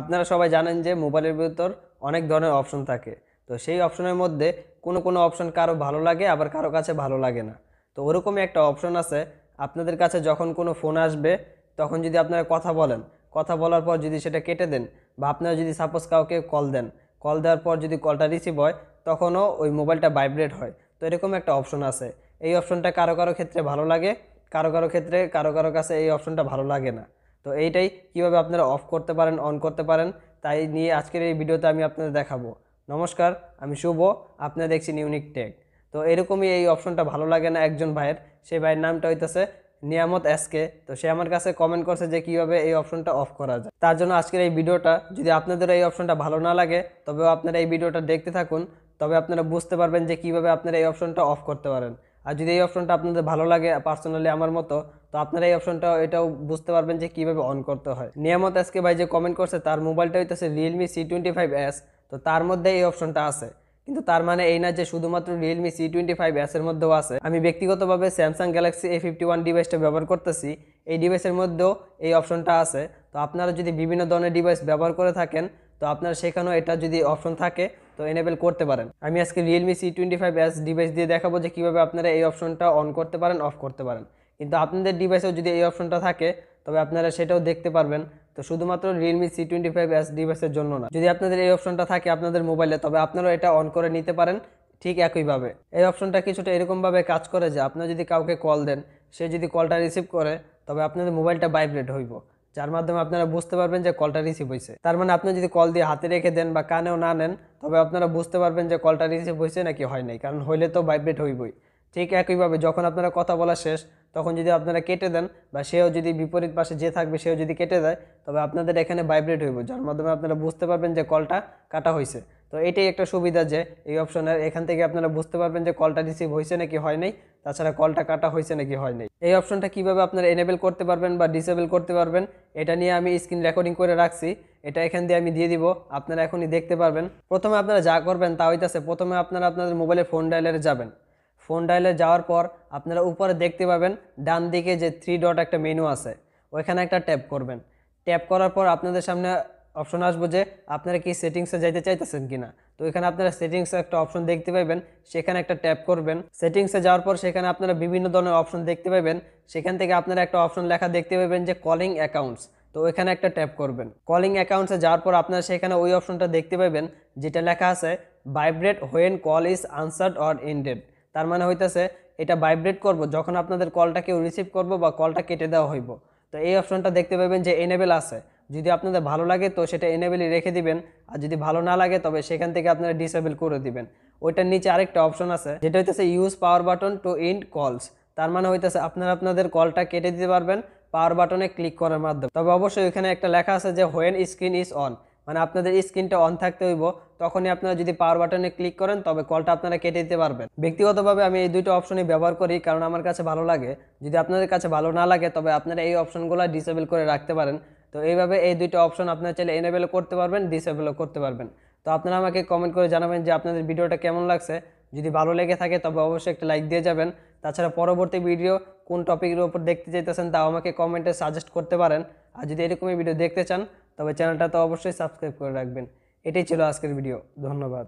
আপনারা সবাই জানেন যে মোবাইলের ভিতর অনেক ধরনের অপশন থাকে। তো সেই অপশনের মধ্যে কোনো কোনো অপশন কারও ভালো লাগে, আবার কারও কাছে ভালো লাগে না। তো ওরকমই একটা অপশন আছে। আপনাদের কাছে যখন কোনো ফোন আসবে, তখন যদি আপনারা কথা বলেন, কথা বলার পর যদি সেটা কেটে দেন বা আপনারা যদি সাপোজ কাউকে কল দেন কল দেওয়ার পর যদি কলটা রিসিভ হয়, তখনও ওই মোবাইলটা ভাইব্রেট হয়। তো এরকম একটা অপশন আছে। এই অপশনটা কারও কারও ক্ষেত্রে ভালো লাগে, কারও কারও ক্ষেত্রে কারও কারও কাছে এই অপশনটা ভালো লাগে না। তো এইটাই কীভাবে আপনারা অফ করতে পারেন অন করতে পারেন, তাই নিয়ে আজকের এই ভিডিওতে আমি আপনাদের দেখাবো। নমস্কার, আমি শুভ, আপনারা দেখছেন ইউনিক টেক তো এরকমই এই অপশনটা ভালো লাগে না একজন ভাইয়ের, সেই ভাইয়ের নামটা হইতেছে নিয়ামত এসকে তো সে আমার কাছে কমেন্ট করছে যে কীভাবে এই অপশনটা অফ করা যায়। তার জন্য আজকের এই ভিডিওটা, যদি আপনাদের এই অপশনটা ভালো না লাগে তবে আপনারা এই ভিডিওটা দেখতে থাকুন, তবে আপনারা বুঝতে পারবেন যে কীভাবে আপনারা এই অপশনটা অফ করতে পারেন। আর যদি এই অপশনটা আপনাদের ভালো লাগে পার্সোনালি আমার মতো, তো আপনারা এই অপশনটা এটাও বুঝতে পারবেন যে কীভাবে অন করতে হয়। নিয়ামত আজকে ভাই যে কমেন্ট করছে, তার মোবাইলটা হইতেছে Realme C twenty five S তো তার মধ্যে এই অপশনটা আছে। কিন্তু তার মানে এই না যে শুধুমাত্র Realme C twenty five S এর মধ্যেও আছে। আমি ব্যক্তিগতভাবে Samsung Galaxy A fifty one ডিভাইসটা ব্যবহার করতেছি, এই ডিভাইসের মধ্যেও এই অপশনটা আছে। তো আপনারা যদি বিভিন্ন ধরনের ডিভাইস ব্যবহার করে থাকেন, তো আপনার সেখানেও এটা যদি অপশন থাকে তো এনেবেল করতে পারেন। আমি আজকে Realme C twenty five S device দিয়ে দেখাবো যে কীভাবে আপনারা এই অপশনটা অন করতে পারেন অফ করতে পারেন। কিন্তু আপনাদের ডিভাইসেও যদি এই অপশনটা থাকে, তবে আপনারা সেটাও দেখতে পারবেন। তো শুধুমাত্র Realme C twenty five S ডিভাইসের জন্য না। যদি আপনাদের এই অপশনটা থাকে আপনাদের মোবাইলে তবে আপনারাও এটা অন করে নিতে পারেন ঠিক একইভাবে। এই অপশনটা কিছুটা এরকমভাবে কাজ করে যে আপনারা যদি কাউকে কল দেন, সে যদি কলটা রিসিভ করে, তবে আপনাদের মোবাইলটা ভাইব্রেট হইব। যার মাধ্যমে আপনারা বুঝতে পারবেন যে কলটা রিসিভ হয়েছে তার মানে আপনি যদি কল দিয়ে হাতে রেখে দেন বা কানেও না নেন তবে আপনারা বুঝতে পারবেন যে কলটা রিসিভ হয়েছে নাকি হয় নাই, কারণ হইলে তো ভাইব্রেট হইবই। ঠিক একইভাবে যখন আপনারা কথা বলা শেষ, তখন যদি আপনারা কেটে দেন বা সেও যদি বিপরীত পাশে যে থাকবে সেও যদি কেটে দেয়, তবে আপনাদের এখানে ভাইব্রেট হইব, যার মাধ্যমে আপনারা বুঝতে পারবেন যে কলটা কাটা হয়েছে তো এটাই একটা সুবিধা যে এই অপশনের এখান থেকে আপনারা বুঝতে পারবেন যে কলটা রিসিভ হয়েছে নাকি হয় নাই। তাছাড়া কলটা কাটা হয়েছে নাকি হয় নাই। এই অপশনটা কীভাবে আপনারা এনেবেল করতে পারবেন বা ডিসেবল করতে পারবেন, এটা নিয়ে আমি স্ক্রিন রেকর্ডিং করে রাখছি। এটা এখান দিয়ে আমি দিয়ে দিব, আপনারা এখনই দেখতে পারবেন। প্রথমে আপনারা যা করবেন তা হইতাছে, প্রথমে আপনারা আপনাদের মোবাইলে ফোন ডায়ালারে যাবেন। ফোন ডায়ালে যাওয়ার পর আপনারা উপরে দেখতে পাবেন, ডান দিকে যে থ্রি ডট একটা মেনু আছে, ওইখানে একটা ট্যাপ করবেন। ট্যাপ করার পর আপনাদের সামনে অপশন আসব যে আপনারা কি সেটিংসে যাইতে চাইতেছেন কিনা? তো এখানে আপনারা সেটিংসে একটা অপশন দেখতে পাবেন সেখানে একটা ট্যাপ করবেন। সেটিংসে যাওয়ার পর সেখানে আপনারা বিভিন্ন ধরনের অপশন দেখতে পাবেন সেখান থেকে আপনারা একটা অপশন লেখা দেখতে পাবেন যে কলিং অ্যাকাউন্টস তো ওইখানে একটা ট্যাপ করবেন। কলিং অ্যাকাউন্টসে যাওয়ার পর আপনারা সেখানে ওই অপশনটা দেখতে পাবেন যেটা লেখা আছে vibrate when call is answered or ended তার মানে হইতেছে, এটা ভাইব্রেট করব যখন আপনাদের কলটা কেউ রিসিভ করব বা কলটা কেটে দেওয়া হইব। তো এই অপশনটা দেখতে পাবেন যে এনেবেল আছে। যদি আপনাদের ভালো লাগে তো সেটা এনেবেলই রেখে দিবেন। আর যদি ভালো না লাগে, তবে সেখান থেকে আপনারা ডিসেবল করে দিবেন। ওইটার নিচে আরেকটা অপশন আছে, যেটা হইতেছে use power button to end calls তার মানে হইতেছে আপনারা আপনাদের কলটা কেটে দিতে পারবেন পাওয়ার বাটনে ক্লিক করার মাধ্যমে। তবে অবশ্যই এখানে একটা লেখা আছে যে হোয়েন স্ক্রিন ইজ অন মানে আপনাদের স্ক্রিনটা অন থাকতে হইব। তখনই আপনারা যদি পাওয়ার বাটনে ক্লিক করেন, তবে কলটা আপনারা কেটে দিতে পারবেন। ব্যক্তিগতভাবে আমি এই দুটো অপশনই ব্যবহার করি, কারণ আমার কাছে ভালো লাগে। যদি আপনাদের কাছে ভালো না লাগে, তবে আপনারা এই অপশনগুলো ডিসেবল করে রাখতে পারেন। তো এইভাবে এই দুটো অপশন আপনারা চাইলে এনেবেলও করতে পারবেন ডিসেবলও করতে পারবেন। তো আপনারা আমাকে কমেন্ট করে জানাবেন যে আপনাদের ভিডিওটা কেমন লাগছে। যদি ভালো লেগে থাকে তবে অবশ্যই একটা লাইক দিয়ে যাবেন। তাছাড়া পরবর্তী ভিডিও কোন টপিকের উপর দেখতে চাইতেছেন তাও আমাকে কমেন্টে সাজেস্ট করতে পারেন। আর যদি এরকমই ভিডিও দেখতে চান তবে চ্যানেলটা তো অবশ্যই সাবস্ক্রাইব করে রাখবেন। এটাই ছিল আজকের ভিডিও ধন্যবাদ।